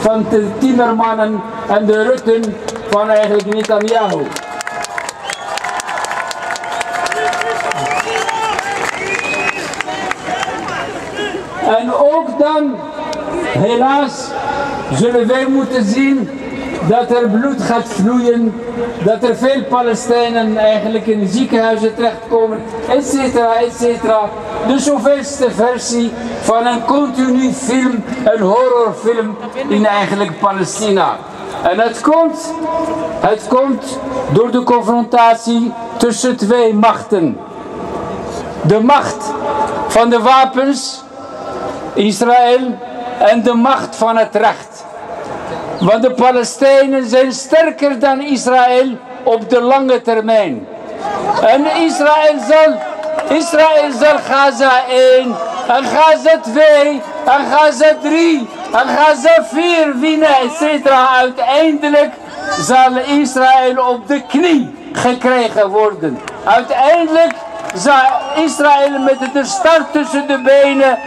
Van de Timmermannen en de Rutten van eigenlijk Netanyahu. En ook dan, helaas, zullen wij moeten zien dat er bloed gaat vloeien, dat er veel Palestijnen eigenlijk in ziekenhuizen terechtkomen, et cetera, et cetera. De zoveelste versie van een continu film, een horrorfilm in eigenlijk Palestina. En het komt, het komt door de confrontatie tussen twee machten. De macht van de wapens, Israël, en de macht van het recht. Want de Palestijnen zijn sterker dan Israël op de lange termijn. En Israël zal, Israël zal Gaza 1, en Gaza 2, en Gaza 3, en Gaza 4 winnen, etc. Uiteindelijk zal Israël op de knie gekregen worden. Uiteindelijk zal Israël met de start tussen de benen